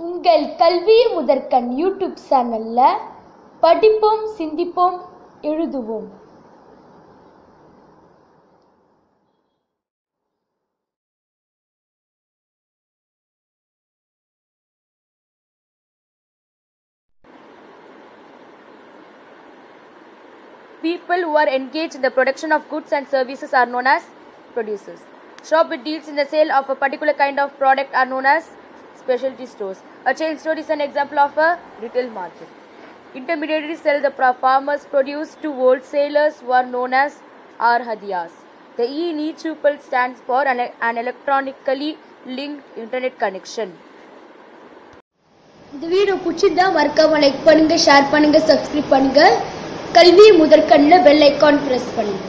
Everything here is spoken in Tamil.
உங்கள் கல்வி முதற்கண் யூடியூப் சேனல்ல படிப்போம் சிந்திப்போம் எழுதுவோம் People who are engaged in the production of goods and services are known as producers. Shop which deals in the sale of a particular kind of product are known as specialty stores. A chain store is an example of a retail market. Intermediaries sell the farmers' produce to wholesalers who are known as arhadiyas. The E in each tuple stands for an, an electronically linked internet connection. இந்த வீடியோ பிடிச்சிருந்தா மறக்காம லைக் பண்ணுங்க ஷேர் பண்ணுங்க சப்ஸ்கிரைப் பண்ணுங்க கல்வி முதற்கண்ணில் பெல் ஐக்கான் பிரஸ் பண்ணுங்க